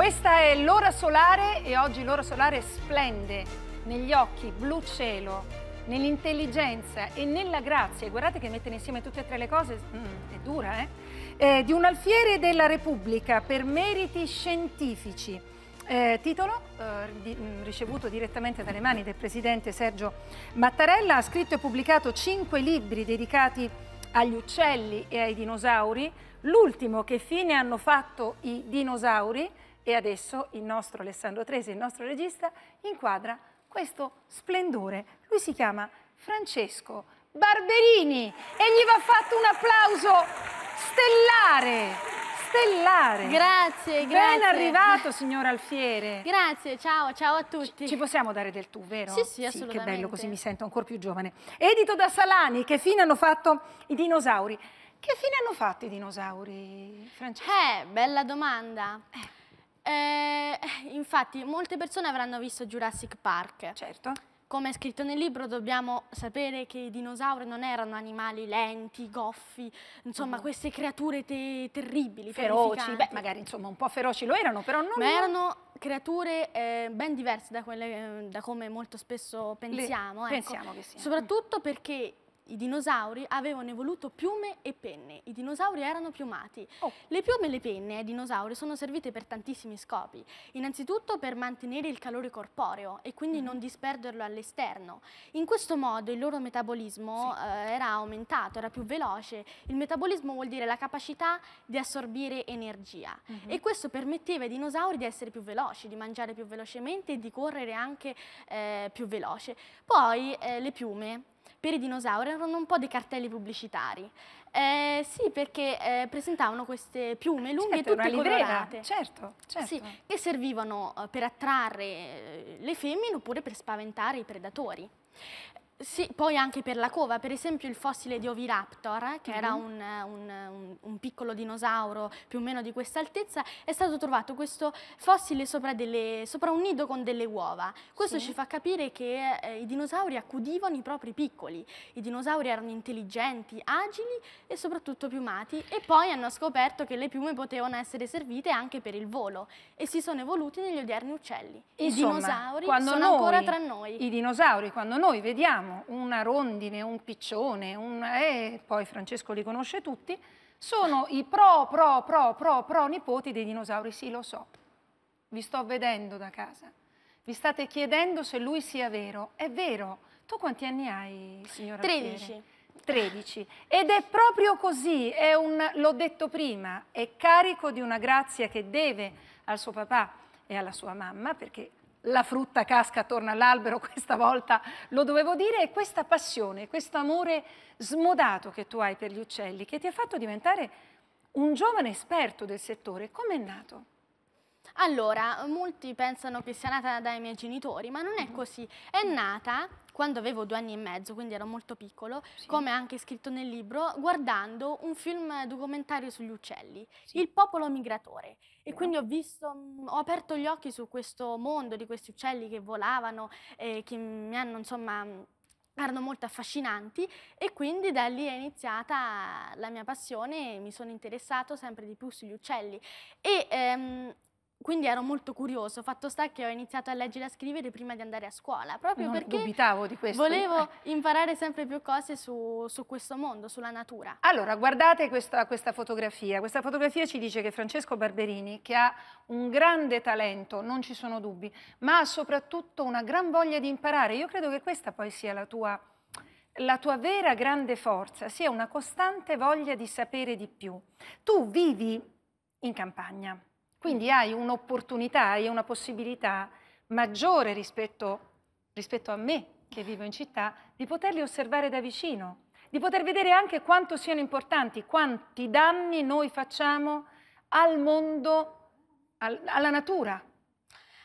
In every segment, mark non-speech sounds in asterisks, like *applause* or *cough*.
Questa è l'ora solare e oggi l'ora solare splende negli occhi blu cielo, nell'intelligenza e nella grazia. Guardate che mettere insieme tutte e tre le cose mm, è dura, eh? eh? Di un alfiere della Repubblica per meriti scientifici. Eh, titolo eh, di, mm, ricevuto direttamente dalle mani del presidente Sergio Mattarella, ha scritto e pubblicato cinque libri dedicati agli uccelli e ai dinosauri. L'ultimo, che fine hanno fatto i dinosauri, e adesso il nostro Alessandro Tresi, il nostro regista, inquadra questo splendore. Lui si chiama Francesco Barberini e gli va fatto un applauso stellare. Stellare. Grazie, grazie. Ben arrivato, signor Alfiere. Grazie, ciao, ciao a tutti. Ci, ci possiamo dare del tu, vero? Sì, sì, assolutamente. Sì, che bello, così mi sento ancora più giovane. Edito da Salani, che fine hanno fatto i dinosauri? Che fine hanno fatto i dinosauri, Francesco? Eh, bella domanda. Eh. Eh, *laughs* infatti, molte persone avranno visto Jurassic Park. Certo. Come è scritto nel libro, dobbiamo sapere che i dinosauri non erano animali lenti, goffi, insomma, uh queste creature te terribili, feroci. Beh, magari insomma un po' feroci lo erano, però non. Ma erano creature eh, ben diverse da, quelle, da come molto spesso pensiamo. Le, ecco. Pensiamo che siano. Soprattutto perché i dinosauri avevano evoluto piume e penne. I dinosauri erano piumati. Oh. Le piume e le penne ai dinosauri sono servite per tantissimi scopi. Innanzitutto per mantenere il calore corporeo e quindi mm. non disperderlo all'esterno. In questo modo il loro metabolismo sì. eh, era aumentato, era più veloce. Il metabolismo vuol dire la capacità di assorbire energia mm -hmm. e questo permetteva ai dinosauri di essere più veloci, di mangiare più velocemente e di correre anche eh, più veloce. Poi eh, le piume per i dinosauri erano un po' dei cartelli pubblicitari. Eh, sì, perché eh, presentavano queste piume lunghe certo, tutte colorate. Certo, certo. Sì, che servivano eh, per attrarre eh, le femmine oppure per spaventare i predatori. Sì, poi anche per la cova, per esempio il fossile di Oviraptor, che mm -hmm. era un, un, un, un, piccolo dinosauro più o meno di questa altezza, è stato trovato questo fossile sopra, delle, sopra un nido con delle uova. Questo sì. ci fa capire che eh, i dinosauri accudivano i propri piccoli, i dinosauri erano intelligenti, agili e soprattutto piumati e poi hanno scoperto che le piume potevano essere servite anche per il volo e si sono evoluti negli odierni uccelli. Insomma, I dinosauri sono noi, ancora tra noi. I dinosauri, quando noi vediamo una rondine, un piccione, un, e poi Francesco li conosce tutti, sono i pro, pro, pro, pro, pro nipoti dei dinosauri, sì lo so, vi sto vedendo da casa, vi state chiedendo se lui sia vero, è vero, tu quanti anni hai signora 13. 13. Ed è proprio così, l'ho detto prima, è carico di una grazia che deve al suo papà e alla sua mamma, perché la frutta casca attorno all'albero, *laughs* questa volta lo dovevo dire, e questa passione, questo amore smodato che tu hai per gli uccelli, che ti ha fatto diventare un giovane esperto del settore. Com'è nato? Allora, molti pensano che sia nata dai miei genitori, ma non è mm-hmm. così. È nata quando avevo due anni e mezzo, quindi ero molto piccolo, sì. come anche scritto nel libro, guardando un film documentario sugli uccelli, sì. Il popolo migratore. E quindi ho visto, ho aperto gli occhi su questo mondo di questi uccelli che volavano, e che mi hanno insomma erano molto affascinanti e quindi da lì è iniziata la mia passione e mi sono interessato sempre di più sugli uccelli. E ehm, quindi ero molto curioso, fatto sta che ho iniziato a leggere e a scrivere prima di andare a scuola, proprio non perché dubitavo di questo. volevo *laughs* imparare sempre più cose su, su questo mondo, sulla natura. Allora, guardate questa, questa, fotografia. Questa fotografia ci dice che Francesco Barberini, che ha un grande talento, non ci sono dubbi, ma ha soprattutto una gran voglia di imparare. Io credo che questa poi sia la tua, la tua vera grande forza, sia una costante voglia di sapere di più. Tu vivi in campagna quindi hai un'opportunità, hai una possibilità maggiore rispetto, rispetto a me che vivo in città di poterli osservare da vicino, di poter vedere anche quanto siano importanti, quanti danni noi facciamo al mondo, al, alla natura,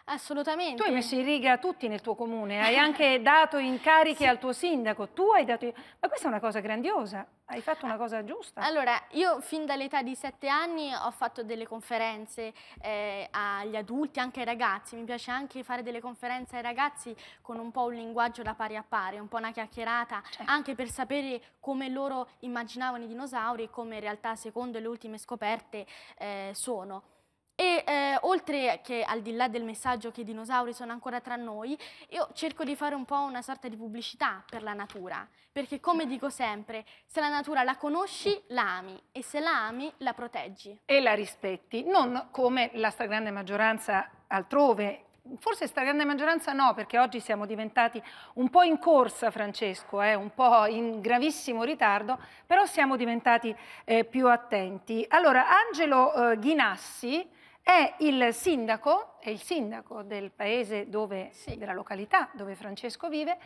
Assolutamente. Tu hai messo in riga tutti nel tuo comune, hai *laughs* anche dato incarichi sì. al tuo sindaco, tu hai dato... Ma questa è una cosa grandiosa, hai fatto una cosa giusta. Allora, io fin dall'età di sette anni ho fatto delle conferenze eh, agli adulti, anche ai ragazzi, mi piace anche fare delle conferenze ai ragazzi con un po' un linguaggio da pari a pari, un po' una chiacchierata, certo. anche per sapere come loro immaginavano i dinosauri e come in realtà secondo le ultime scoperte eh, sono. E eh, oltre che al di là del messaggio che i dinosauri sono ancora tra noi, io cerco di fare un po' una sorta di pubblicità per la natura, perché come dico sempre, se la natura la conosci, la ami. E se la ami, la proteggi. E la rispetti, non come la stragrande maggioranza altrove. Forse stragrande maggioranza no, perché oggi siamo diventati un po' in corsa, Francesco, eh, un po' in gravissimo ritardo, però siamo diventati eh, più attenti. Allora, Angelo eh, Ghinassi è il sindaco, è il sindaco del paese dove, sì. della località dove Francesco vive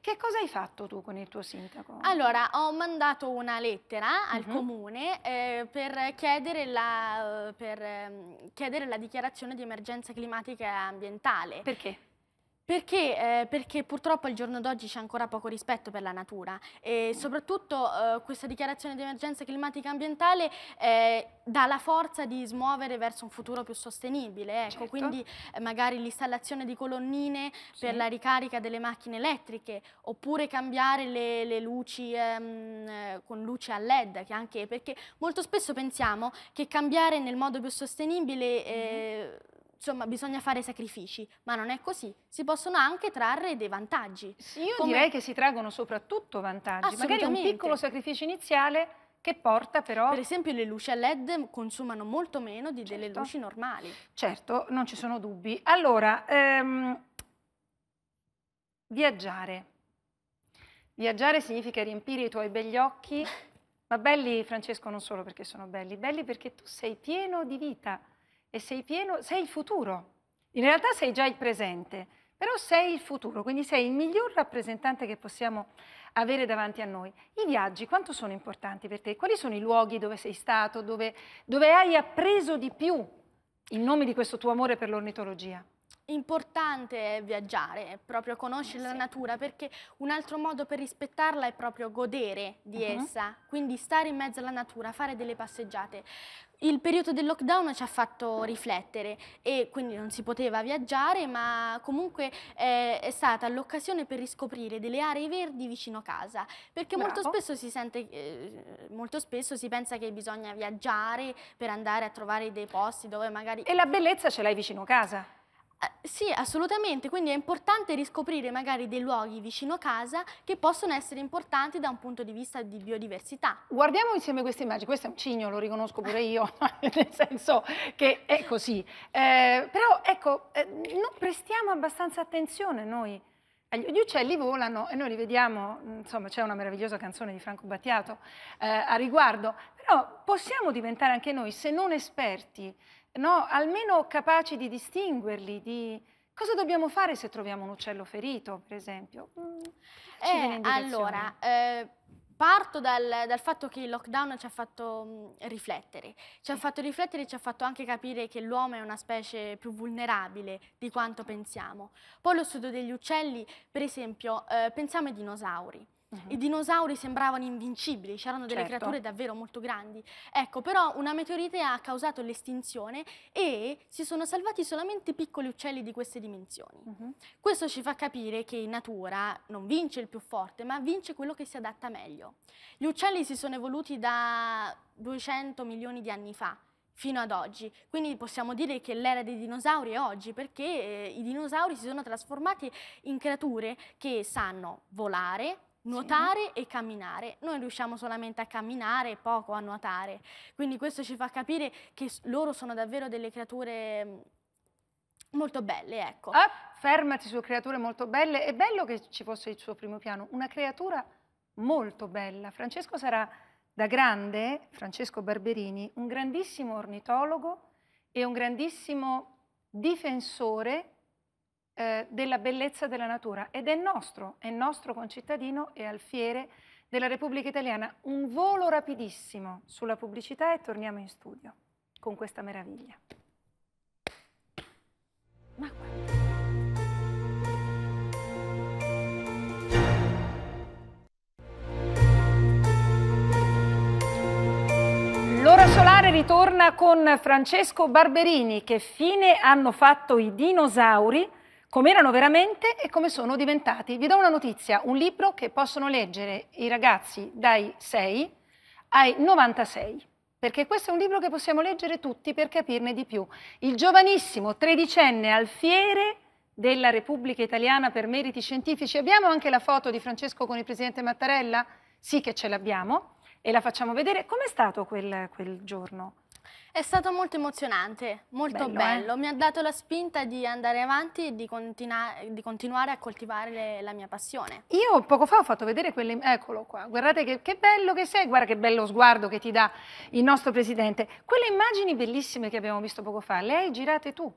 che cosa hai fatto tu con il tuo sindaco? Allora, ho mandato una lettera al uh mhm. -huh. comune eh, per, chiedere la, per eh, chiedere la dichiarazione di emergenza climatica e ambientale. Perché? Perché, eh, perché, purtroppo al giorno d'oggi c'è ancora poco rispetto per la natura e soprattutto eh, questa dichiarazione di emergenza climatica ambientale eh, dà la forza di smuovere verso un futuro più sostenibile. Ecco, certo. Quindi eh, magari l'installazione di colonnine sì. per la ricarica delle macchine elettriche oppure cambiare le, le luci ehm, eh, con luce a led, anche, perché molto spesso pensiamo che cambiare nel modo più sostenibile mm -hmm insomma bisogna fare sacrifici, ma non è così, si possono anche trarre dei vantaggi. Sì, io Come... direi che si traggono soprattutto vantaggi, magari un piccolo sacrificio iniziale che porta però... Per esempio le luci a LED consumano molto meno di certo. delle luci normali. Certo, non ci sono dubbi. Allora, ehm, viaggiare. Viaggiare significa riempire i tuoi begli occhi, ma belli Francesco non solo perché sono belli, belli perché tu sei pieno di vita e sei pieno, sei il futuro. In realtà sei già il presente, però sei il futuro, quindi sei il miglior rappresentante che possiamo avere davanti a noi. I viaggi quanto sono importanti per te? Quali sono i luoghi dove sei stato, dove, dove hai appreso di più in nome di questo tuo amore per l'ornitologia? Importante è viaggiare, proprio conoscere sì. la natura, perché un altro modo per rispettarla è proprio godere di uh -huh. essa, quindi stare in mezzo alla natura, fare delle passeggiate. Il periodo del lockdown ci ha fatto riflettere e quindi non si poteva viaggiare, ma comunque eh, è stata l'occasione per riscoprire delle aree verdi vicino casa, perché molto spesso si sente, eh, molto spesso si pensa che bisogna viaggiare per andare a trovare dei posti dove magari... E la bellezza ce l'hai vicino casa? Eh, sì, assolutamente, quindi è importante riscoprire magari dei luoghi vicino casa che possono essere importanti da un punto di vista di biodiversità. Guardiamo insieme queste immagini, questo è un cigno, lo riconosco pure io, *laughs* nel senso che è così. Eh, però ecco, eh, non prestiamo abbastanza attenzione noi. Gli uccelli volano e noi li vediamo, insomma c'è una meravigliosa canzone di Franco Battiato eh, a riguardo, però possiamo diventare anche noi, se non esperti, no, almeno capaci di distinguerli, di cosa dobbiamo fare se troviamo un uccello ferito, per esempio. Mm, eh, allora, eh, parto dal, dal, fatto che il lockdown ci ha fatto mh, mm, riflettere, ci ha fatto riflettere e ci ha fatto anche capire che l'uomo è una specie più vulnerabile di quanto pensiamo. Poi lo studio degli uccelli, per esempio, eh, pensiamo ai dinosauri. -huh. I dinosauri sembravano invincibili, c'erano delle certo. creature davvero molto grandi. Ecco, però una meteorite ha causato l'estinzione e si sono salvati solamente piccoli uccelli di queste dimensioni. Uh -huh. Questo ci fa capire che in natura non vince il più forte, ma vince quello che si adatta meglio. Gli uccelli si sono evoluti da 200 milioni di anni fa fino ad oggi. Quindi possiamo dire che l'era dei dinosauri è oggi perché eh, i dinosauri si sono trasformati in creature che sanno volare, nuotare sì. e camminare. Noi riusciamo solamente a camminare e poco a nuotare. Quindi questo ci fa capire che loro sono davvero delle creature mm, molto belle, ecco. Ah, fermati su creature molto belle. È bello che ci fosse il suo primo piano, una creatura molto bella. Francesco sarà da grande, Francesco Barberini, un grandissimo ornitologo e un grandissimo difensore eh, della bellezza della natura ed è nostro, è nostro concittadino e alfiere della Repubblica Italiana. Un volo rapidissimo sulla pubblicità e torniamo in studio con questa meraviglia. Ma L'ora solare ritorna con Francesco Barberini. Che fine hanno fatto i dinosauri? Come erano veramente e come sono diventati. Vi do una notizia, un libro che possono leggere i ragazzi dai 6 ai 96 perché questo è un libro che possiamo leggere tutti per capirne di più. Il giovanissimo tredicenne alfiere della Repubblica Italiana per meriti scientifici. Abbiamo anche la foto di Francesco con il presidente Mattarella? Sì che ce l'abbiamo e la facciamo vedere. Com'è stato quel, quel giorno? È stato molto emozionante, molto bello. bello. Eh? Mi ha dato la spinta di andare avanti e di, continua di continuare a coltivare le, la mia passione. Io poco fa ho fatto vedere quelle... Eccolo qua, guardate che, che, bello che sei, guarda che bello sguardo che ti dà il nostro Presidente. Quelle immagini bellissime che abbiamo visto poco fa, le hai girate tu?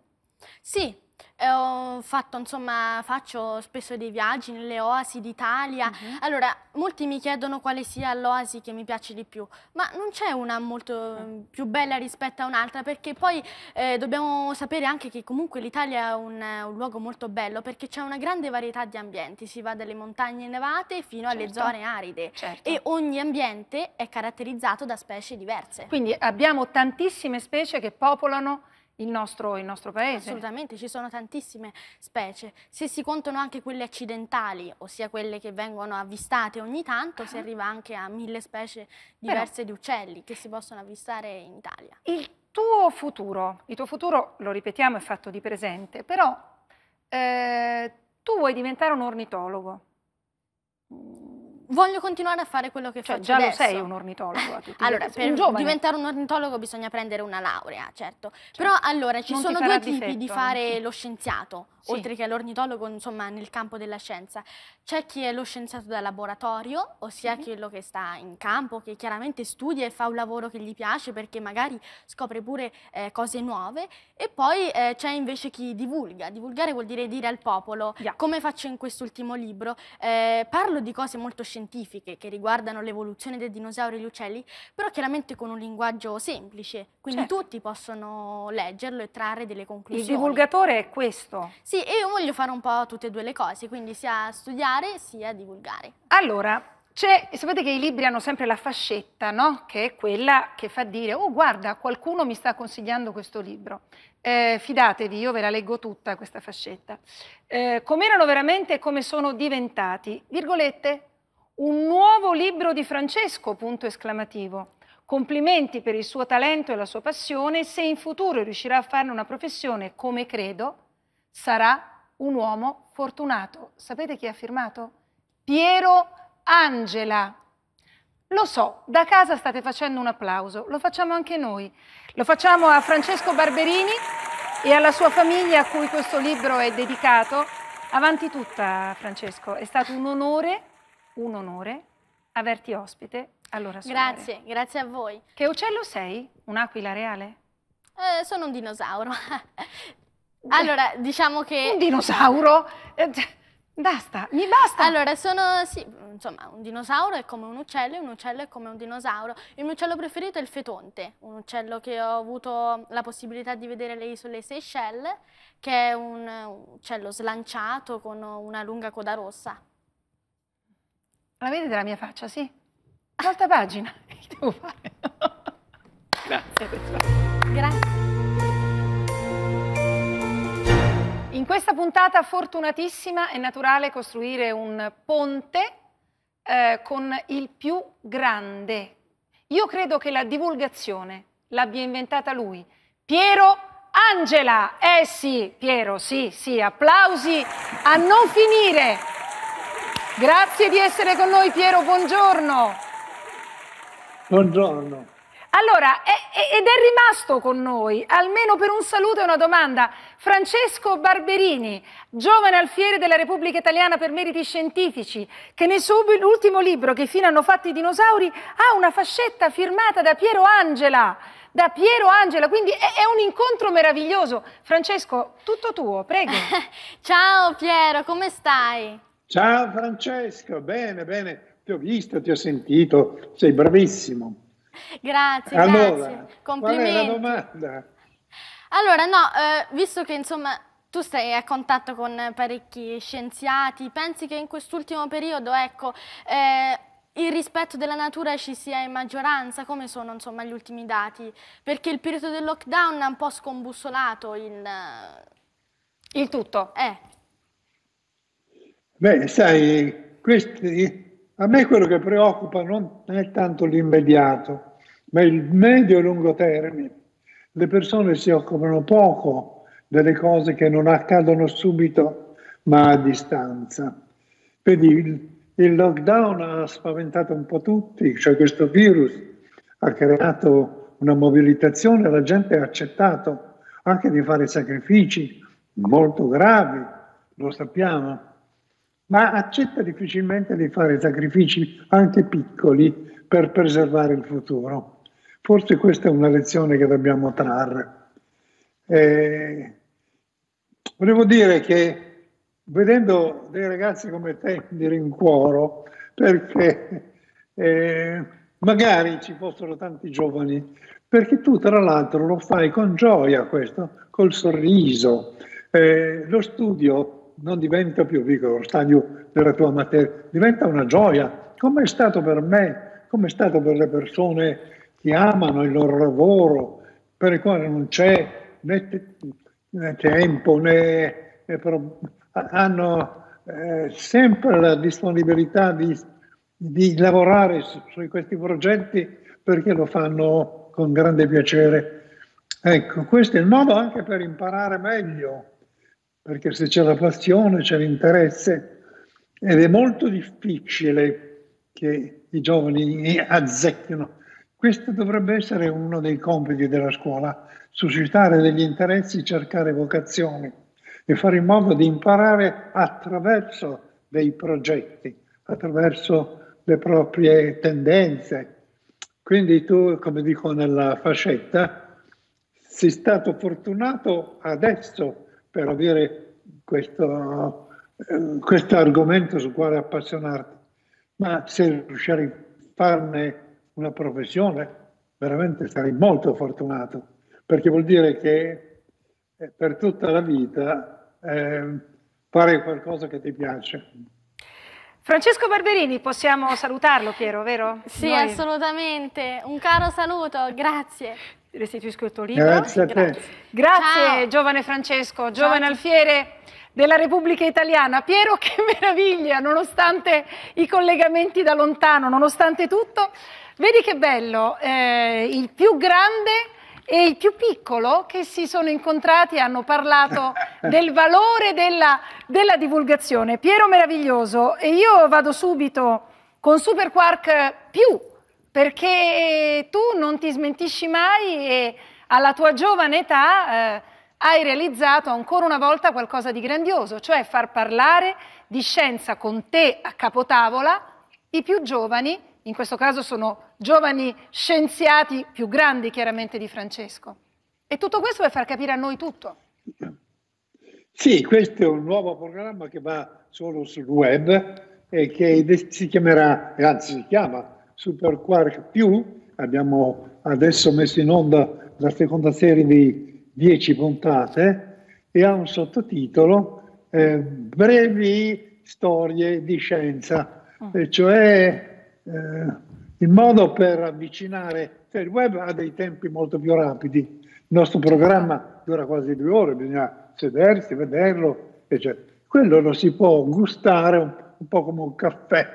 Sì, eh, ho fatto, insomma, faccio spesso dei viaggi nelle oasi d'Italia. Uh mhm. -huh. Allora, molti mi chiedono quale sia l'oasi che mi piace di più, ma non c'è una molto -huh. più bella rispetto a un'altra, perché poi eh, dobbiamo sapere anche che comunque l'Italia è un, un, luogo molto bello, perché c'è una grande varietà di ambienti, si va dalle montagne nevate fino certo. alle zone aride certo. e ogni ambiente è caratterizzato da specie diverse. Quindi abbiamo tantissime specie che popolano il nostro, il nostro, paese. Assolutamente, ci sono tantissime specie. Se si contano anche quelle accidentali, ossia quelle che vengono avvistate ogni tanto, si ah. arriva anche a mille specie diverse Però, di uccelli che si possono avvistare in Italia. Il tuo futuro, il tuo futuro, lo ripetiamo, è fatto di presente, però eh, tu vuoi diventare un ornitologo voglio continuare a fare quello che cioè, faccio già adesso. lo sei un ornitologo *laughs* a tutti Allora, per un diventare un ornitologo bisogna prendere una laurea, certo. Cioè, Però allora ci sono due tipi di fare anche. lo scienziato sì. oltre che all'ornitologo, insomma, nel campo della scienza. C'è chi è lo scienziato da laboratorio, ossia sì. quello che sta in campo, che chiaramente studia e fa un lavoro che gli piace perché magari scopre pure eh, cose nuove, e poi eh, c'è invece chi divulga. Divulgare vuol dire dire al popolo, yeah. come faccio in quest'ultimo libro. Eh, parlo di cose molto scientifiche che riguardano l'evoluzione dei dinosauri e gli uccelli, però chiaramente con un linguaggio semplice, quindi certo. tutti possono leggerlo e trarre delle conclusioni. Il divulgatore è questo. Sì, e io voglio fare un po' tutte e due le cose, quindi sia studiare sia divulgare. Allora, sapete che i libri hanno sempre la fascetta, no? Che è quella che fa dire, oh guarda, qualcuno mi sta consigliando questo libro. Eh, fidatevi, io ve la leggo tutta questa fascetta. Eh, come erano veramente e come sono diventati, virgolette, un nuovo libro di Francesco, punto esclamativo. Complimenti per il suo talento e la sua passione, se in futuro riuscirà a farne una professione come credo, sarà un uomo fortunato. Sapete chi ha firmato? Piero Angela. Lo so, da casa state facendo un applauso, lo facciamo anche noi. Lo facciamo a Francesco Barberini e alla sua famiglia a cui questo libro è dedicato. Avanti tutta, Francesco, è stato un onore, un onore averti ospite. Allora, grazie, grazie a voi. Che uccello sei? Un'aquila reale? Eh, sono un dinosauro. *laughs* Allora, diciamo che... Un dinosauro? Eh, basta, mi basta. Allora, sono, sì, insomma, un dinosauro è come un uccello e un uccello è come un dinosauro. Il mio uccello preferito è il fetonte, un uccello che ho avuto la possibilità di vedere alle isole Seychelles, che è un uccello slanciato con una lunga coda rossa. La vedete la mia faccia, sì? Volta pagina, *laughs* che devo fare? Grazie. Grazie. In questa puntata fortunatissima è naturale costruire un ponte eh, con il più grande. Io credo che la divulgazione l'abbia inventata lui, Piero Angela. Eh sì, Piero, sì, sì, applausi a non finire. Grazie di essere con noi Piero, buongiorno. Buongiorno. Allora, ed è rimasto con noi, almeno per un saluto e una domanda, Francesco Barberini, giovane alfiere della Repubblica Italiana per meriti scientifici, che nel suo ultimo libro, Che fine hanno fatto i dinosauri, ha una fascetta firmata da Piero Angela. Da Piero Angela, quindi è, è un incontro meraviglioso. Francesco, tutto tuo, prego. *laughs* Ciao Piero, come stai? Ciao Francesco, bene, bene, ti ho visto, ti ho sentito, sei bravissimo. Grazie, allora, grazie. Complimenti. Qual è la domanda? Allora, no, eh, visto che insomma tu stai a contatto con parecchi scienziati, pensi che in quest'ultimo periodo, ecco, eh, il rispetto della natura ci sia in maggioranza? Come sono insomma gli ultimi dati? Perché il periodo del lockdown ha un po' scombussolato il... Il tutto. Eh. Beh, sai, questi, a me quello che preoccupa non è tanto l'immediato, ma il medio e lungo termine. Le persone si occupano poco delle cose che non accadono subito, ma a distanza. Vedi, il, il lockdown ha spaventato un po' tutti, cioè questo virus ha creato una mobilitazione, la gente ha accettato anche di fare sacrifici molto gravi, lo sappiamo, ma accetta difficilmente di fare sacrifici anche piccoli per preservare il futuro. Forse questa è una lezione che dobbiamo trarre. Eh, volevo dire che vedendo dei ragazzi come te di rincuoro, perché eh, magari ci fossero tanti giovani, perché tu tra l'altro lo fai con gioia questo, col sorriso. Eh, lo studio non diventa più, dico, lo stadio della tua materia, diventa una gioia, come è stato per me, come è stato per le persone che amano il loro lavoro, per i quali non c'è né, né tempo né, né hanno eh, sempre la disponibilità di, di lavorare su, su, questi progetti perché lo fanno con grande piacere. Ecco, questo è il modo anche per imparare meglio, perché se c'è la passione, c'è l'interesse ed è molto difficile che i giovani azzecchino. Questo dovrebbe essere uno dei compiti della scuola, suscitare degli interessi, cercare vocazioni e fare in modo di imparare attraverso dei progetti, attraverso le proprie tendenze. Quindi tu, come dico nella fascetta, sei stato fortunato adesso per avere questo, eh, questo argomento sul quale appassionarti, ma se riuscirai a farne una professione, veramente sarei molto fortunato, perché vuol dire che eh, per tutta la vita eh, fare qualcosa che ti piace. Francesco Barberini, possiamo salutarlo Piero, vero? Sì, Noi... assolutamente. Un caro saluto, grazie. Restituisco il tuo libro. Grazie a te. Grazie, grazie giovane Francesco, giovane Ciao. alfiere della Repubblica Italiana. Piero, che *laughs* meraviglia, nonostante i collegamenti da lontano, nonostante tutto. Vedi che bello, eh, il più grande e il più piccolo che si sono incontrati e hanno parlato *laughs* del valore della, della, divulgazione. Piero meraviglioso e io vado subito con Super Quark più perché tu non ti smentisci mai e alla tua giovane età eh, hai realizzato ancora una volta qualcosa di grandioso, cioè far parlare di scienza con te a capotavola i più giovani in questo caso sono giovani scienziati più grandi chiaramente di Francesco. E tutto questo per far capire a noi tutto. Sì, questo è un nuovo programma che va solo sul web e che si chiamerà, anzi si chiama Super Quark Più. Abbiamo adesso messo in onda la seconda serie di 10 puntate e ha un sottotitolo eh, Brevi storie di scienza, mm. cioè eh, il modo per avvicinare, cioè il web ha dei tempi molto più rapidi, il nostro programma dura quasi due ore, bisogna sedersi, vederlo, eccetera. Quello lo si può gustare un, un po' come un caffè,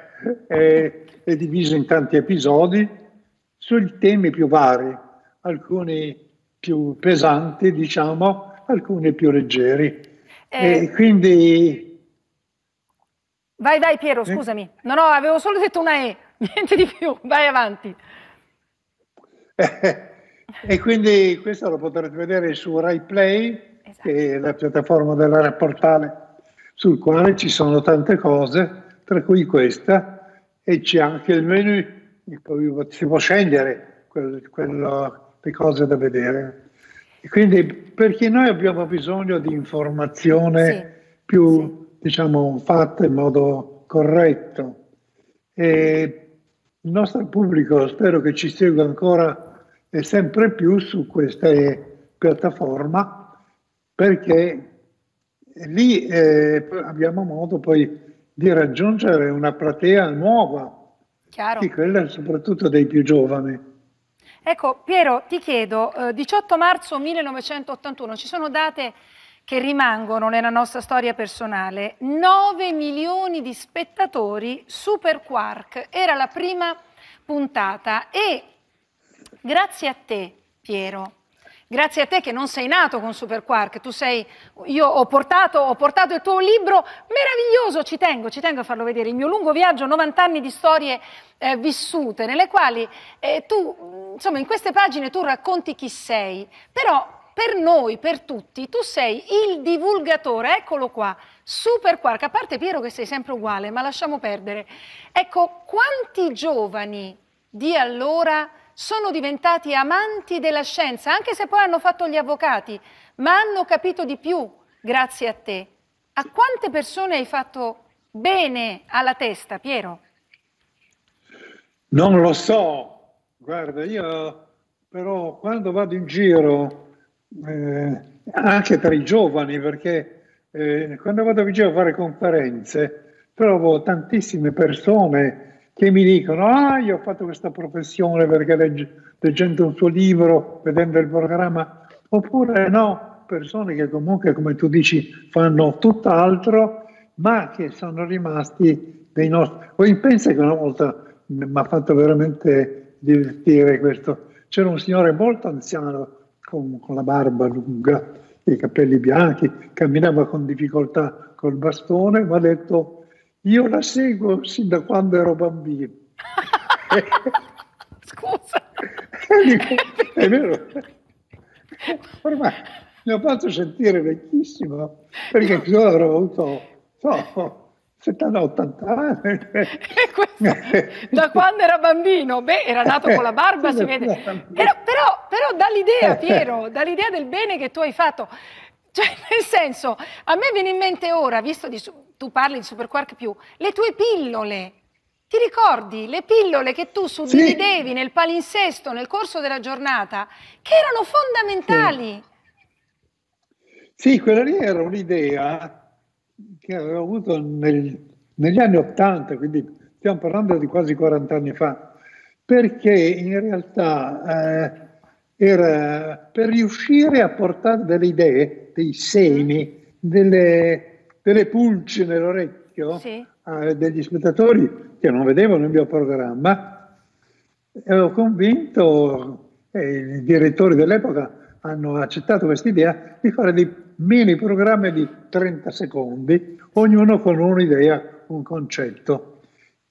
è, è diviso in tanti episodi sui temi più vari, alcuni più pesanti, diciamo, alcuni più leggeri. Eh, e quindi... Vai, vai Piero, eh? scusami. No, no, avevo solo detto una E. *laughs* Niente di più, vai avanti. *laughs* e quindi questo lo potrete vedere su RaiPlay, esatto. che è la piattaforma della Rapportale, sul quale ci sono tante cose, tra cui questa, e c'è anche il menu, si può scegliere quello, quello, le cose da vedere. E quindi perché noi abbiamo bisogno di informazione sì. più, sì. diciamo, fatta in modo corretto. E il nostro pubblico spero che ci segua ancora e sempre più su questa piattaforma perché lì eh, abbiamo modo poi di raggiungere una platea nuova, Chiaro. che quella soprattutto dei più giovani. Ecco, Piero, ti chiedo, eh, 18 marzo 1981, ci sono date che rimangono nella nostra storia personale. 9 milioni di spettatori, Super Quark, era la prima puntata e grazie a te, Piero, Grazie a te che non sei nato con Superquark, tu sei, io ho portato, ho portato, il tuo libro meraviglioso, ci tengo, ci tengo a farlo vedere, il mio lungo viaggio, 90 anni di storie eh, vissute, nelle quali eh, tu, insomma, in queste pagine tu racconti chi sei, però per noi, per tutti, tu sei il divulgatore, eccolo qua, Superquark, a parte Piero che sei sempre uguale, ma lasciamo perdere. Ecco, quanti giovani di allora sono diventati amanti della scienza, anche se poi hanno fatto gli avvocati, ma hanno capito di più grazie a te. A quante persone hai fatto bene alla testa, Piero? Non lo so, guarda, io però quando vado in giro, eh, anche tra i giovani, perché eh, quando vado in giro a fare conferenze, trovo tantissime persone che mi dicono ah io ho fatto questa professione perché legge, leggendo un suo libro, vedendo il programma, oppure no, persone che comunque come tu dici fanno tutt'altro ma che sono rimasti dei nostri... Poi pensa che una volta mi ha fatto veramente divertire questo, c'era un signore molto anziano con, con la barba lunga, i capelli bianchi, camminava con difficoltà col bastone, mi ha detto io la seguo sin da quando ero bambino. *laughs* Scusa. Dico, è vero. Ormai mi ha fatto sentire vecchissimo, perché io avrò avuto so, 70-80 anni. da quando era bambino? Beh, era nato con la barba, si vede. Però, però, però dall'idea, Piero, dall'idea del bene che tu hai fatto. Cioè, nel senso, a me viene in mente ora, visto di, tu parli di Superquark più, le tue pillole. Ti ricordi le pillole che tu suddividevi sì. nel palinsesto nel corso della giornata, che erano fondamentali? Sì, sì quella lì era un'idea che avevo avuto nel, negli anni Ottanta, quindi stiamo parlando di quasi 40 anni fa, perché in realtà eh, era per riuscire a portare delle idee, dei semi, delle delle pulce nell'orecchio sì. a degli spettatori che non vedevano il mio programma e ho convinto, e i direttori dell'epoca hanno accettato questa idea di fare dei mini programmi di 30 secondi, ognuno con un'idea, un concetto.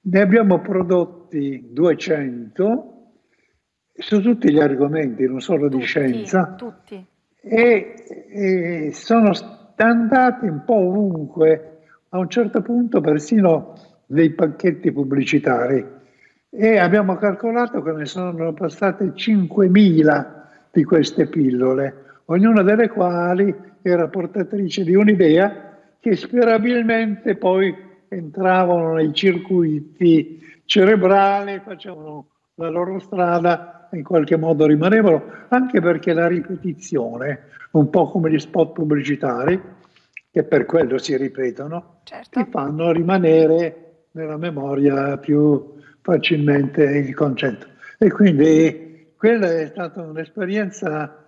Ne abbiamo prodotti 200 su tutti gli argomenti, non solo tutti, di scienza. Tutti. E, e sono andati un po' ovunque, a un certo punto persino dei pacchetti pubblicitari. E abbiamo calcolato che ne sono passate 5.000 di queste pillole, ognuna delle quali era portatrice di un'idea che sperabilmente poi entravano nei circuiti cerebrali, facevano la loro strada e in qualche modo rimanevano, anche perché la ripetizione un po' come gli spot pubblicitari, che per quello si ripetono, certo. ti fanno rimanere nella memoria più facilmente il concetto. E quindi quella è stata un'esperienza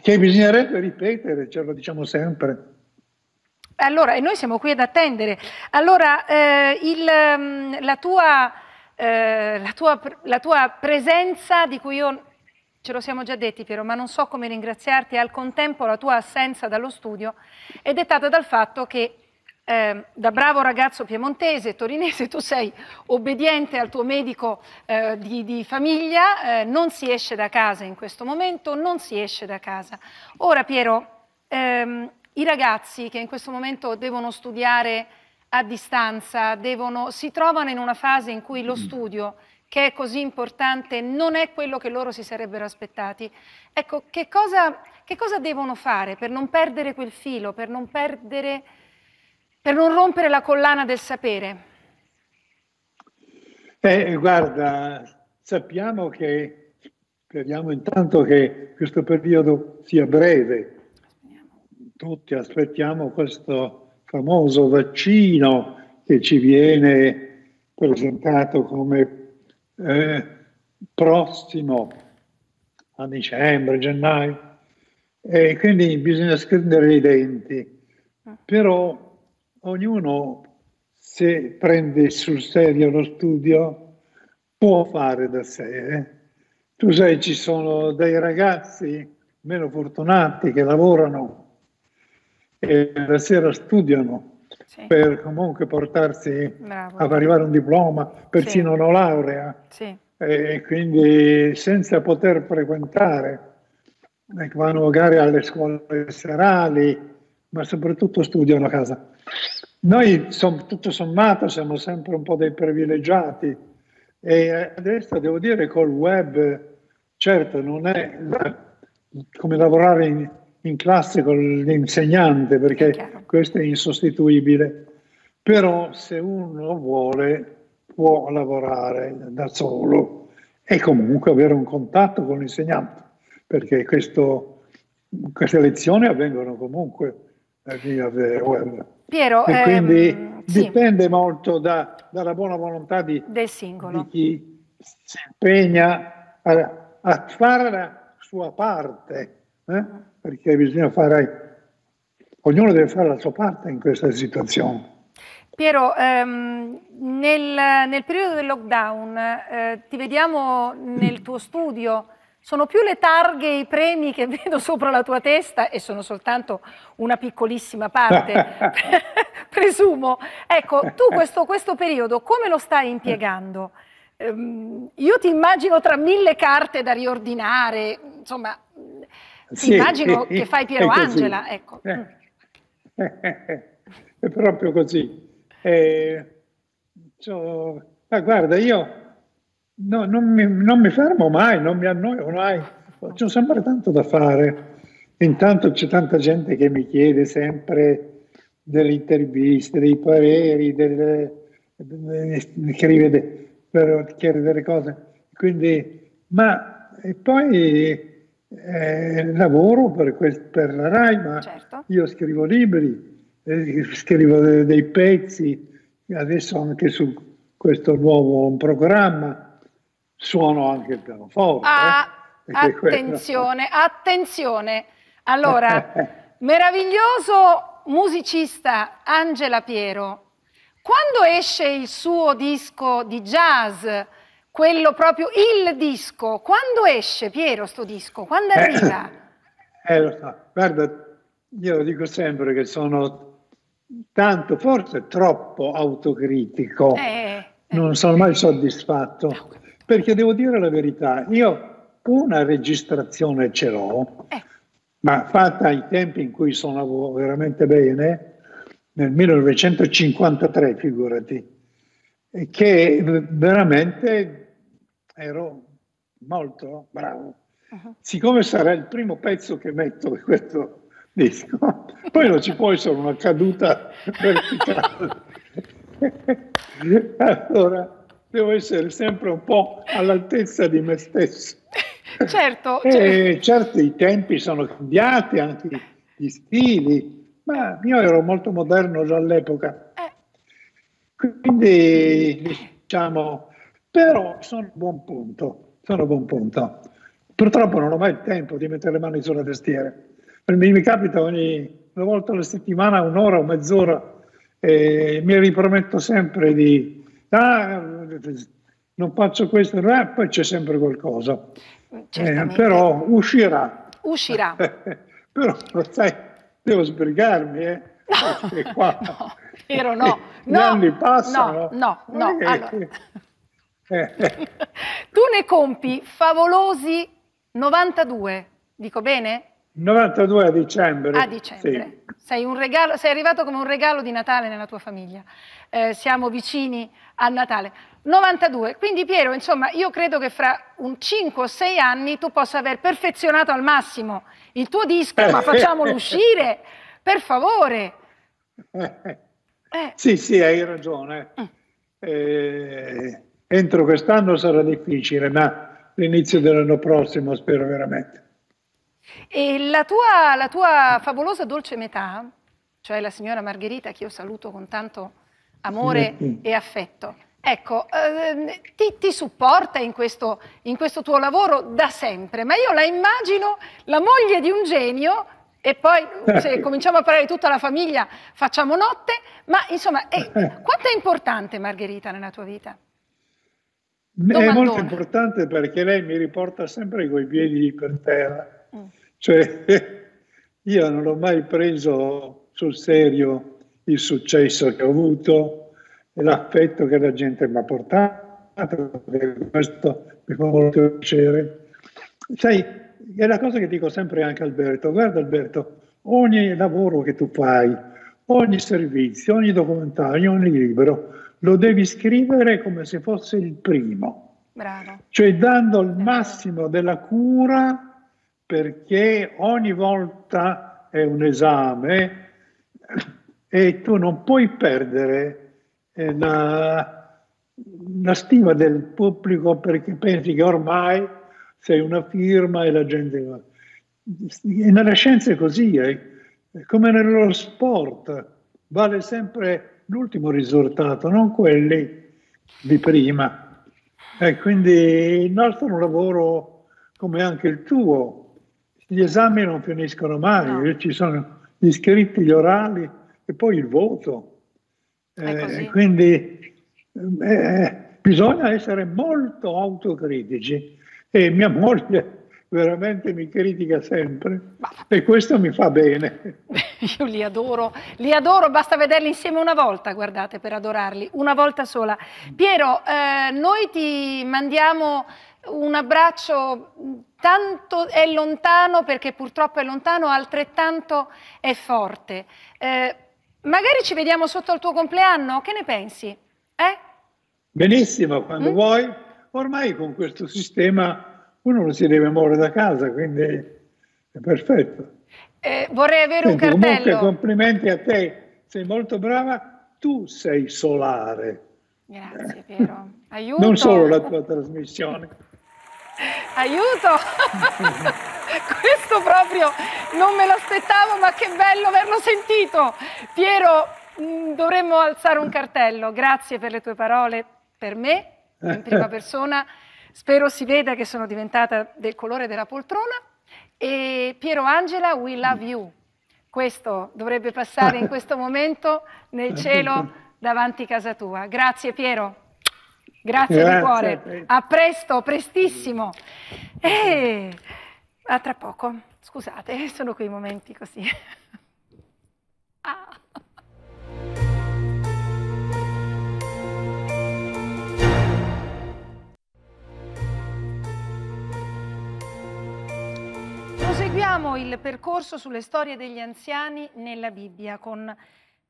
che bisognerebbe ripetere, ce lo diciamo sempre. Allora, e noi siamo qui ad attendere. Allora, eh, il, mm, la, tua, eh, la, tua, la tua presenza, di cui io ce lo siamo già detti Piero, ma non so come ringraziarti, al contempo la tua assenza dallo studio è dettata dal fatto che eh, da bravo ragazzo piemontese, torinese, tu sei obbediente al tuo medico eh, di, di, famiglia, eh, non si esce da casa in questo momento, non si esce da casa. Ora Piero, ehm, i ragazzi che in questo momento devono studiare a distanza, devono, si trovano in una fase in cui lo studio che è così importante non è quello che loro si sarebbero aspettati. Ecco, che cosa, che cosa devono fare per non perdere quel filo, per non, perdere, per non rompere la collana del sapere? Eh, guarda, sappiamo che, speriamo intanto che questo periodo sia breve. Tutti aspettiamo questo famoso vaccino che ci viene presentato come eh, prossimo a dicembre, gennaio, e quindi bisogna scrivere i denti, però ognuno se prende sul serio lo studio può fare da sé. Eh? tu sai, ci sono dei ragazzi meno fortunati che lavorano e la sera studiano sì. per comunque portarsi Bravo. ad arrivare a un diploma, persino sì. una laurea. Sì. E quindi senza poter frequentare, vanno magari alle scuole serali, ma soprattutto studiano a casa. Noi, tutto sommato, siamo sempre un po' dei privilegiati e adesso devo dire col web, certo, non è come lavorare in, in classe con l'insegnante, perché questo è insostituibile. Però se uno vuole può lavorare da solo e comunque avere un contatto con l'insegnante, perché questo, queste lezioni avvengono comunque via web. Piero, e quindi ehm, dipende sì. molto da, dalla buona volontà di, del singolo. di chi si impegna a, a fare la sua parte. Eh? Perché bisogna fare, ognuno deve fare la sua parte in questa situazione. Piero, ehm, nel, nel, periodo del lockdown eh, ti vediamo nel tuo studio, sono più le targhe e i premi che *laughs* vedo sopra la tua testa e sono soltanto una piccolissima parte, *laughs* presumo. Ecco, tu questo, questo, periodo come lo stai impiegando? Um, io ti immagino tra mille carte da riordinare, insomma, sì, immagino che fai Piero Angela, ecco. Eh, *laughs* è proprio così. Eh, so, ma guarda, io no, non, mi, non, mi, fermo mai, non mi annoio mai, c'è sempre tanto da fare. Intanto c'è tanta gente che mi chiede sempre delle interviste, dei pareri, delle, delle, scrive de, per chiedere delle cose. Quindi, ma e poi eh, lavoro per, quel, per, la RAI, ma certo. io scrivo libri, eh, scrivo dei, dei, pezzi, adesso anche su questo nuovo programma suono anche il pianoforte. Ah, eh, attenzione, attenzione. Allora, *laughs* meraviglioso musicista Angela Piero, quando esce il suo disco di jazz, quello proprio, il disco. Quando esce, Piero, sto disco? Quando eh, arriva? Eh, eh. Guarda, io dico sempre che sono tanto, forse troppo autocritico. Eh, eh. non sono mai soddisfatto. Perché devo dire la verità, io una registrazione ce l'ho, eh. ma fatta ai tempi in cui suonavo veramente bene, nel 1953, figurati, che veramente ero molto bravo. Uh-huh. Siccome sarà il primo pezzo che metto di questo disco, *laughs* poi non ci può essere una caduta verticale. *laughs* allora devo essere sempre un po' all'altezza di me stesso. *laughs* Certo, e certo. certo i tempi sono cambiati, anche gli stili, ma io ero molto moderno già all'epoca. Eh. Quindi diciamo però sono a buon punto, sono a buon punto. Purtroppo non ho mai il tempo di mettere le mani sulla tastiere. Mi, mi capita ogni una volta alla settimana, un'ora o mezz'ora, e mi riprometto sempre di ah, non faccio questo, eh, poi c'è sempre qualcosa. Eh, però uscirà. Uscirà. *laughs* però sai, devo sbrigarmi, eh. No, qua, *laughs* no, vero no. Gli no, anni passano. No, no, no. Allora. Tu ne compi favolosi 92, dico bene? 92 a dicembre. A dicembre. Sì. Sei, regalo, sei, arrivato come un regalo di Natale nella tua famiglia. Eh, siamo vicini a Natale. 92. Quindi Piero, insomma, io credo che fra un 5 o 6 anni tu possa aver perfezionato al massimo il tuo disco, ma facciamolo uscire, per favore. *laughs* Eh. Sì, sì, hai ragione. Mm. Eh, Entro quest'anno sarà difficile, ma l'inizio dell'anno prossimo spero veramente. E la tua, la tua favolosa dolce metà, cioè la signora Margherita, che io saluto con tanto amore sì. e affetto, ecco, eh, ti, ti, supporta in questo, in questo tuo lavoro da sempre, ma io la immagino la moglie di un genio e poi se *laughs* cominciamo a parlare di tutta la famiglia facciamo notte, ma insomma, eh, quanto è importante Margherita nella tua vita? Domandone. È molto importante perché lei mi riporta sempre coi piedi per terra. Mm. Cioè, *laughs* io non ho mai preso sul serio il successo che ho avuto e l'affetto che la gente mi ha portato, questo mi fa molto piacere. Sai, è la cosa che dico sempre anche a Alberto, guarda Alberto, ogni lavoro che tu fai, ogni servizio, ogni documentario, ogni libro, lo devi scrivere come se fosse il primo. Bravo. Cioè dando il massimo della cura perché ogni volta è un esame e tu non puoi perdere eh, la, la stima del pubblico perché pensi che ormai sei una firma e la gente... E nella scienza è così, eh? come nello sport, vale sempre l'ultimo risultato, non quelli di prima. E quindi il nostro è un lavoro come anche il tuo. Gli esami non finiscono mai, no. ci sono gli iscritti, gli orali e poi il voto. Eh, quindi eh, bisogna essere molto autocritici e mia moglie veramente mi critica sempre Ma... e questo mi fa bene. *laughs* Io li adoro, li adoro, basta vederli insieme una volta, guardate, per adorarli, una volta sola. Piero, eh, noi ti mandiamo un abbraccio, tanto è lontano perché purtroppo è lontano, altrettanto è forte. Eh, magari ci vediamo sotto il tuo compleanno, che ne pensi? Eh? Benissimo, quando mm? vuoi. Ormai con questo sistema uno non si deve muovere da casa, quindi è perfetto. Eh, vorrei avere Senti, un cartello. Comunque complimenti a te, sei molto brava, tu sei solare. Grazie Piero, aiuto. Non solo la tua trasmissione. *laughs* Aiuto! *laughs* Questo proprio non me l'aspettavo, ma che bello averlo sentito. Piero, mm, dovremmo alzare un cartello. Grazie per le tue parole, per me, in prima *laughs* persona. Spero si veda che sono diventata del colore della poltrona. E Piero Angela, we love you. Questo dovrebbe passare in questo momento nel *laughs* cielo davanti a casa tua. Grazie Piero. Grazie, Grazie di cuore. A presto, prestissimo. E a tra poco. Scusate, sono quei momenti così. *laughs* ah. Proseguiamo il percorso sulle storie degli anziani nella Bibbia con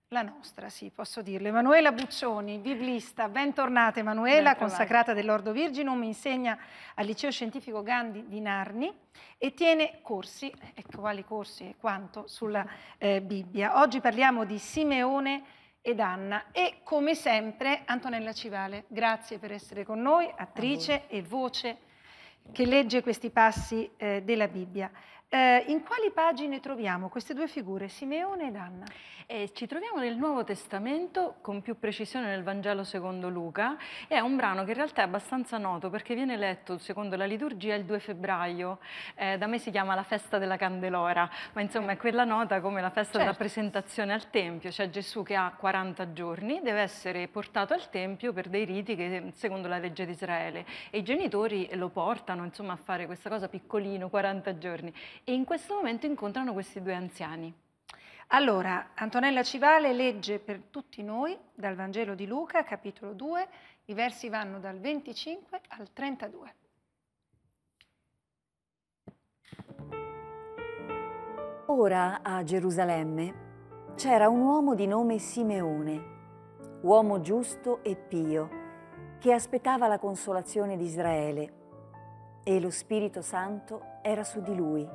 la nostra, sì, posso dirlo. Emanuela Buccioni, biblista, bentornata Emanuela, ben consacrata dell'Ordo Virginum, insegna al Liceo Scientifico Gandhi di Narni e tiene corsi, ecco quali corsi e quanto, sulla eh, Bibbia. Oggi parliamo di Simeone ed Anna e come sempre Antonella Civale, grazie per essere con noi, attrice e voce che legge questi passi eh, della Bibbia. Eh, in quali pagine troviamo queste due figure, Simeone ed Anna? Eh, ci troviamo nel Nuovo Testamento, con più precisione nel Vangelo secondo Luca. È un brano che in realtà è abbastanza noto perché viene letto secondo la liturgia il 2 febbraio. Eh, da me si chiama la festa della Candelora, ma insomma è quella nota come la festa certo. della presentazione al Tempio. C'è Gesù che ha 40 giorni, deve essere portato al Tempio per dei riti che secondo la legge di Israele. E i genitori lo portano insomma, a fare questa cosa piccolino, 40 giorni e in questo momento incontrano questi due anziani. Allora, Antonella Civale legge per tutti noi dal Vangelo di Luca, capitolo 2, i versi vanno dal 25 al 32. Ora a Gerusalemme c'era un uomo di nome Simeone, uomo giusto e pio, che aspettava la consolazione di Israele e lo Spirito Santo era su di lui.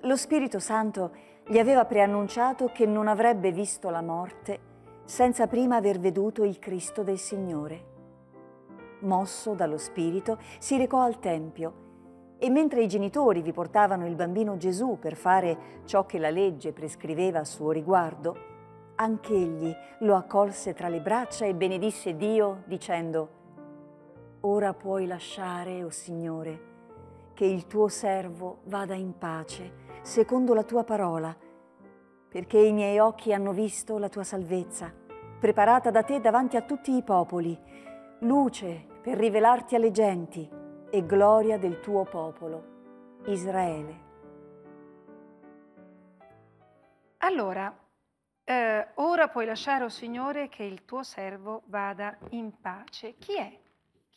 Lo Spirito Santo gli aveva preannunciato che non avrebbe visto la morte senza prima aver veduto il Cristo del Signore. Mosso dallo Spirito, si recò al Tempio e mentre i genitori vi portavano il bambino Gesù per fare ciò che la legge prescriveva a suo riguardo, anch'egli lo accolse tra le braccia e benedisse Dio dicendo Ora puoi lasciare, o oh Signore, che il tuo servo vada in pace, secondo la tua parola, perché i miei occhi hanno visto la tua salvezza, preparata da te davanti a tutti i popoli, luce per rivelarti alle genti e gloria del tuo popolo, Israele. Allora, eh, ora puoi lasciare, o oh Signore, che il tuo servo vada in pace. Chi è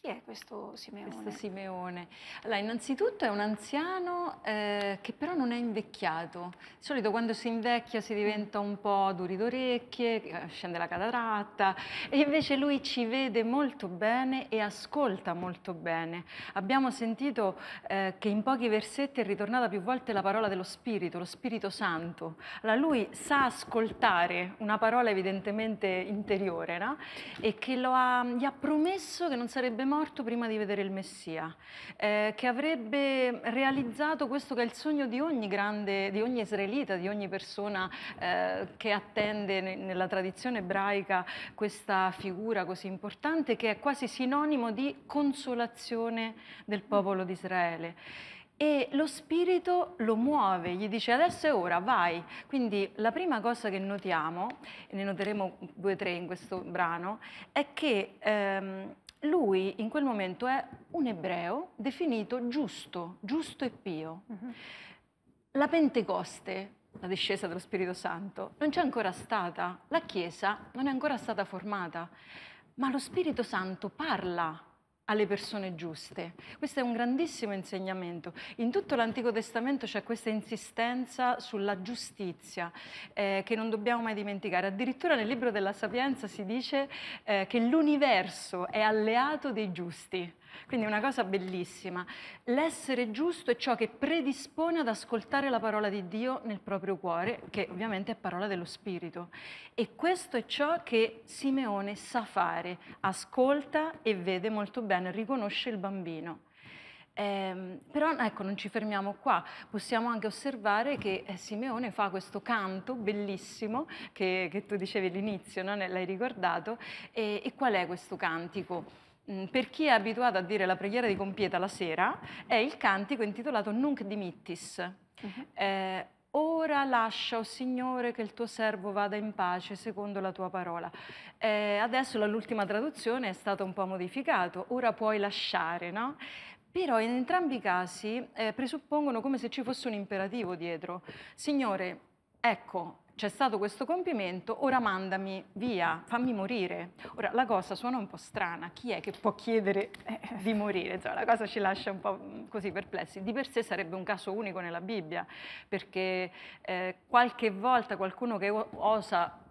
è questo Simeone? Questo Simeone. Allora, innanzitutto è un anziano eh, che però non è invecchiato. Di solito quando si invecchia si diventa un po' duri d'orecchie, eh, scende la cataratta e invece lui ci vede molto bene e ascolta molto bene. Abbiamo sentito eh, che in pochi versetti è ritornata più volte la parola dello Spirito, lo Spirito Santo. Allora lui sa ascoltare una parola evidentemente interiore no? e che ha, gli ha promesso che non sarebbe morto prima di vedere il Messia, eh, che avrebbe realizzato questo che è il sogno di ogni grande, di ogni israelita, di ogni persona eh, che attende nella tradizione ebraica questa figura così importante che è quasi sinonimo di consolazione del popolo di Israele e lo spirito lo muove, gli dice adesso è ora, vai. Quindi la prima cosa che notiamo, e ne noteremo due o tre in questo brano, è che ehm, lui in quel momento è un ebreo definito giusto, giusto e pio. Uh-huh. La Pentecoste, la discesa dello Spirito Santo, non c'è ancora stata, la Chiesa non è ancora stata formata, ma lo Spirito Santo parla alle persone giuste. Questo è un grandissimo insegnamento. In tutto l'Antico Testamento c'è questa insistenza sulla giustizia eh, che non dobbiamo mai dimenticare. Addirittura nel libro della Sapienza si dice eh, che l'universo è alleato dei giusti. Quindi una cosa bellissima. L'essere giusto è ciò che predispone ad ascoltare la parola di Dio nel proprio cuore, che ovviamente è parola dello Spirito. E questo è ciò che Simeone sa fare, ascolta e vede molto bene, riconosce il bambino. Eh, però ecco, non ci fermiamo qua, possiamo anche osservare che eh, Simeone fa questo canto bellissimo che, che tu dicevi all'inizio, no? l'hai ricordato, e, e qual è questo cantico? Mm, per chi è abituato a dire la preghiera di compieta la sera, è il cantico intitolato Nunc dimittis. Uh-huh. Eh, Ora lascia, o oh Signore, che il tuo servo vada in pace secondo la tua parola. Eh, adesso l'ultima traduzione è stata un po' modificato, ora puoi lasciare, no? Però in entrambi i casi eh, presuppongono come se ci fosse un imperativo dietro. Signore, ecco, c'è stato questo compimento, ora mandami via, fammi morire. Ora la cosa suona un po' strana, chi è che può chiedere eh, di morire? Insomma, la cosa ci lascia un po' mm, così perplessi. Di per sé sarebbe un caso unico nella Bibbia, perché eh, qualche volta qualcuno che osa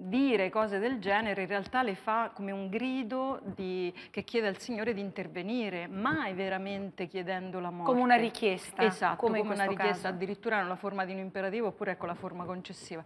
dire cose del genere in realtà le fa come un grido di, che chiede al Signore di intervenire, mai veramente chiedendo la morte. Come una richiesta. Esatto, come, come una richiesta, caso. addirittura nella forma di un imperativo oppure con ecco la forma concessiva.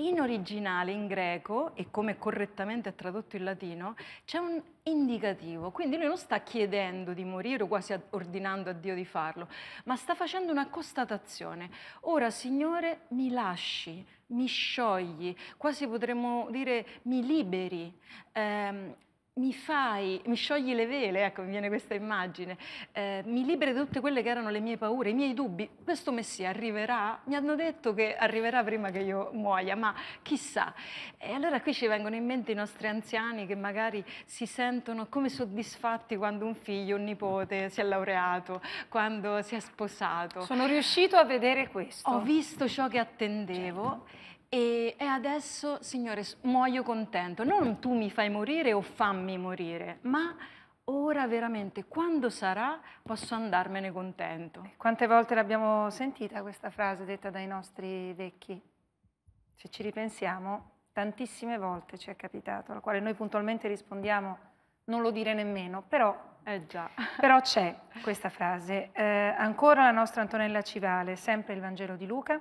In originale, in greco, e come correttamente è tradotto in latino, c'è un indicativo, quindi lui non sta chiedendo di morire o quasi ordinando a Dio di farlo, ma sta facendo una constatazione. Ora, Signore, mi lasci, mi sciogli, quasi potremmo dire mi liberi. Eh, mi fai, mi sciogli le vele, ecco, mi viene questa immagine, eh, mi liberi da tutte quelle che erano le mie paure, i miei dubbi. Questo Messia arriverà? Mi hanno detto che arriverà prima che io muoia, ma chissà. E allora qui ci vengono in mente i nostri anziani che magari si sentono come soddisfatti quando un figlio, un nipote si è laureato, quando si è sposato. Sono riuscito a vedere questo. Ho visto ciò che attendevo. Certo e, e, adesso, Signore, muoio contento. Non tu mi fai morire o fammi morire, ma ora veramente, quando sarà, posso andarmene contento. Quante volte l'abbiamo sentita questa frase detta dai nostri vecchi? Se ci ripensiamo, tantissime volte ci è capitato, alla quale noi puntualmente rispondiamo non lo dire nemmeno, però eh già. *laughs* Però c'è questa frase. Eh, ancora la nostra Antonella Civale, sempre il Vangelo di Luca,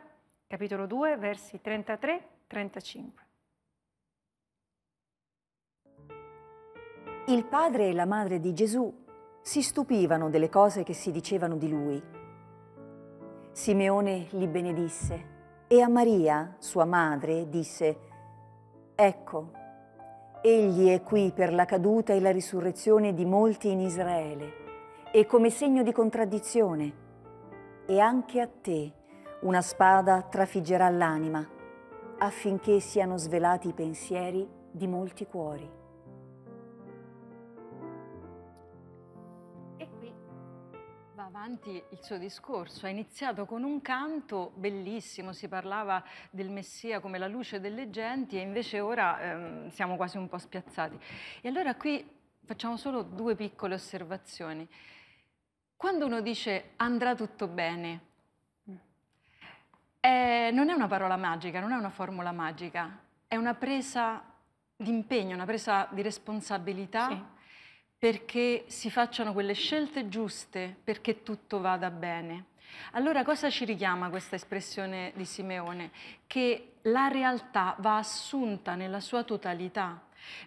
capitolo 2, versi 33-35. Il padre e la madre di Gesù si stupivano delle cose che si dicevano di lui. Simeone li benedisse e a Maria, sua madre, disse, Ecco, egli è qui per la caduta e la risurrezione di molti in Israele e come segno di contraddizione, e anche a te, una spada trafiggerà l'anima affinché siano svelati i pensieri di molti cuori. E qui va avanti il suo discorso. Ha iniziato con un canto bellissimo, si parlava del Messia come la luce delle genti e invece ora ehm, siamo quasi un po' spiazzati. E allora qui facciamo solo due piccole osservazioni. Quando uno dice andrà tutto bene, eh, non è una parola magica, non è una formula magica, è una presa di impegno, una presa di responsabilità. Sì perché si facciano quelle scelte giuste perché tutto vada bene. Allora cosa ci richiama questa espressione di Simeone? Che la realtà va assunta nella sua totalità,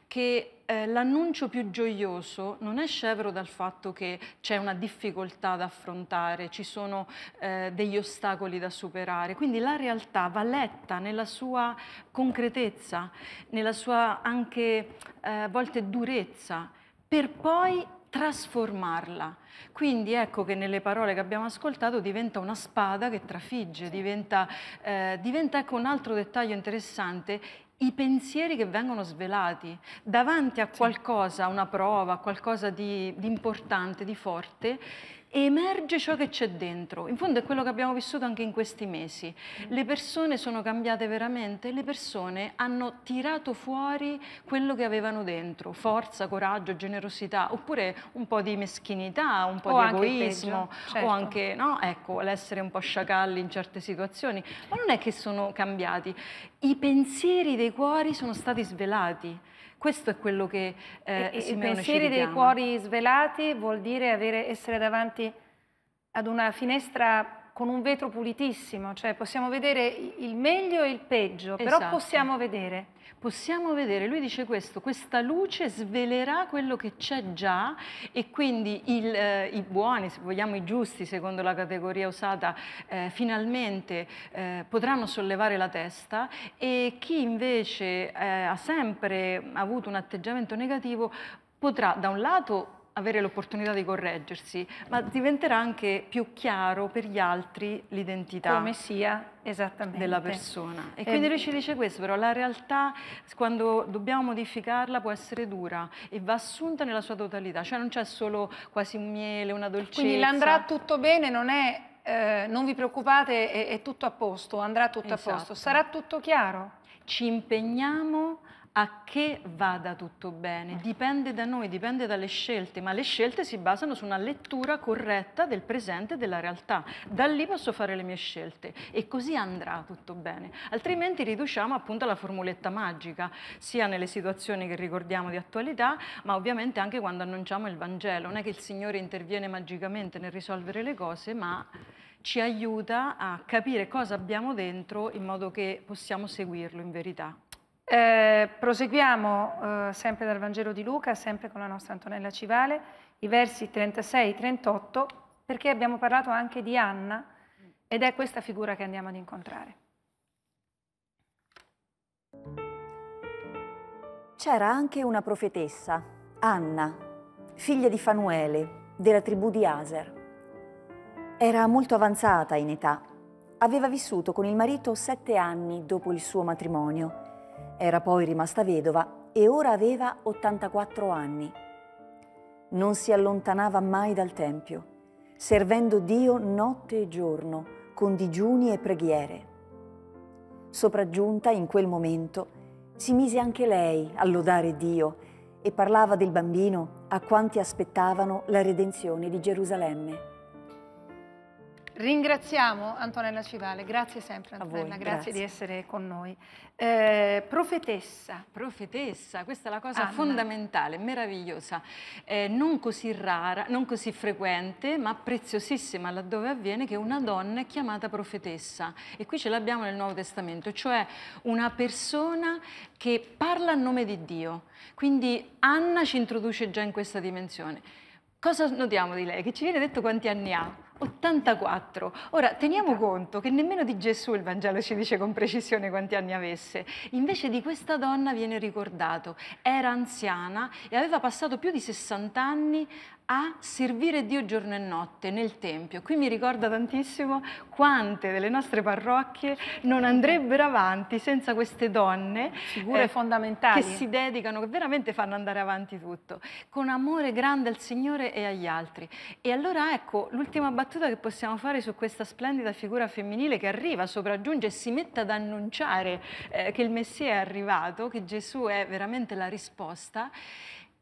che eh, l'annuncio più gioioso non è scevro dal fatto che c'è una difficoltà da affrontare, ci sono eh, degli ostacoli da superare, quindi la realtà va letta nella sua concretezza, nella sua anche eh, a volte durezza, per poi trasformarla. Quindi ecco che nelle parole che abbiamo ascoltato diventa una spada che trafigge, diventa, eh, diventa ecco un altro dettaglio interessante, i pensieri che vengono svelati davanti a qualcosa, a una prova, a qualcosa di, di importante, di forte, emerge ciò che c'è dentro. In fondo è quello che abbiamo vissuto anche in questi mesi. Le persone sono cambiate veramente, le persone hanno tirato fuori quello che avevano dentro, forza, coraggio, generosità, oppure un po' di meschinità, un po' o di egoismo, certo. o anche no? ecco, l'essere un po' sciacalli in certe situazioni. Ma non è che sono cambiati, i pensieri dei cuori sono stati svelati. Questo è quello che eh, e, I pensieri dei cuori svelati vuol dire avere, essere davanti ad una finestra con un vetro pulitissimo, cioè possiamo vedere il meglio e il peggio, esatto. però possiamo vedere possiamo vedere, lui dice questo, questa luce svelerà quello che c'è già e quindi il, eh, i buoni, se vogliamo i giusti, secondo la categoria usata, eh, finalmente eh, potranno sollevare la testa e chi invece eh, ha sempre avuto un atteggiamento negativo potrà da un lato avere l'opportunità di correggersi, ma diventerà anche più chiaro per gli altri l'identità. Come sia esattamente. Della persona. E, e quindi lui ci dice questo, però la realtà quando dobbiamo modificarla può essere dura e va assunta nella sua totalità, cioè non c'è solo quasi un miele, una dolcezza. Quindi l'andrà tutto bene non è eh, non vi preoccupate, è, è, tutto a posto, andrà tutto esatto. a posto. Sarà tutto chiaro? Ci impegniamo a che vada tutto bene, dipende da noi, dipende dalle scelte, ma le scelte si basano su una lettura corretta del presente e della realtà. Da lì posso fare le mie scelte e così andrà tutto bene. Altrimenti riduciamo appunto alla formuletta magica, sia nelle situazioni che ricordiamo di attualità, ma ovviamente anche quando annunciamo il Vangelo. Non è che il Signore interviene magicamente nel risolvere le cose, ma ci aiuta a capire cosa abbiamo dentro in modo che possiamo seguirlo in verità. Eh, proseguiamo eh, sempre dal Vangelo di Luca, sempre con la nostra Antonella Civale, i versi 36-38, perché abbiamo parlato anche di Anna ed è questa figura che andiamo ad incontrare. C'era anche una profetessa, Anna, figlia di Fanuele, della tribù di Aser. Era molto avanzata in età. Aveva vissuto con il marito sette anni dopo il suo matrimonio era poi rimasta vedova e ora aveva 84 anni. Non si allontanava mai dal Tempio, servendo Dio notte e giorno, con digiuni e preghiere. Sopraggiunta in quel momento, si mise anche lei a lodare Dio e parlava del bambino a quanti aspettavano la redenzione di Gerusalemme. Ringraziamo Antonella Civale, grazie sempre Antonella, grazie, grazie, di essere con noi. Eh, profetessa. Profetessa, questa è la cosa Anna. fondamentale, meravigliosa, eh, non così rara, non così frequente, ma preziosissima laddove avviene che una donna è chiamata profetessa. E qui ce l'abbiamo nel Nuovo Testamento, cioè una persona che parla a nome di Dio. Quindi Anna ci introduce già in questa dimensione. Cosa notiamo di lei? Che ci viene detto quanti anni ha? 84. Ora, teniamo conto che nemmeno di Gesù il Vangelo ci dice con precisione quanti anni avesse. Invece di questa donna viene ricordato, era anziana e aveva passato più di 60 anni a servire Dio giorno e notte nel Tempio. Qui mi ricorda tantissimo quante delle nostre parrocchie non andrebbero avanti senza queste donne figure eh, fondamentali che si dedicano, che veramente fanno andare avanti tutto, con amore grande al Signore e agli altri. E allora ecco, l'ultima battuta che possiamo fare su questa splendida figura femminile che arriva, sopraggiunge e si mette ad annunciare eh, che il Messia è arrivato, che Gesù è veramente la risposta,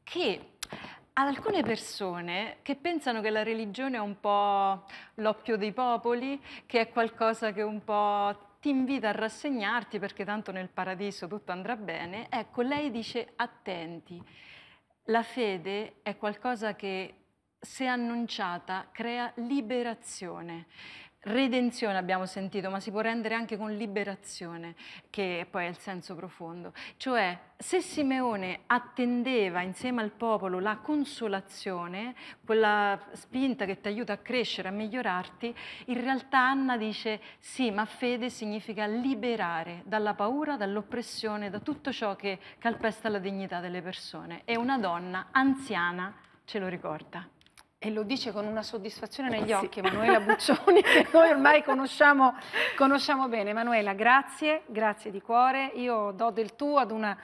che ad alcune persone che pensano che la religione è un po' l'oppio dei popoli, che è qualcosa che un po' ti invita a rassegnarti perché tanto nel paradiso tutto andrà bene, ecco, lei dice attenti, la fede è qualcosa che se annunciata crea liberazione. Redenzione abbiamo sentito, ma si può rendere anche con liberazione, che poi è il senso profondo. Cioè, se Simeone attendeva insieme al popolo la consolazione, quella spinta che ti aiuta a crescere, a migliorarti, in realtà Anna dice sì, ma fede significa liberare dalla paura, dall'oppressione, da tutto ciò che calpesta la dignità delle persone. E una donna anziana ce lo ricorda. E lo dice con una soddisfazione negli occhi. Emanuela Buccioni, *laughs* che noi ormai conosciamo, conosciamo bene. Emanuela, grazie, grazie di cuore. Io do del tuo ad una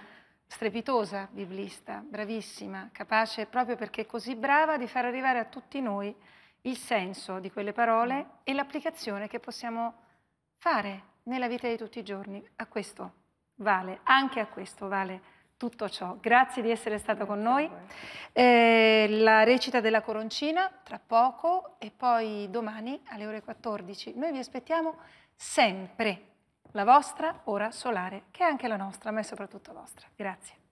strepitosa biblista, bravissima, capace proprio perché così brava di far arrivare a tutti noi il senso di quelle parole e l'applicazione che possiamo fare nella vita di tutti i giorni. A questo vale, anche a questo vale tutto ciò. Grazie di essere stato Grazie con noi. Eh, la recita della coroncina tra poco e poi domani alle ore 14. Noi vi aspettiamo sempre la vostra ora solare, che è anche la nostra, ma è soprattutto vostra. Grazie.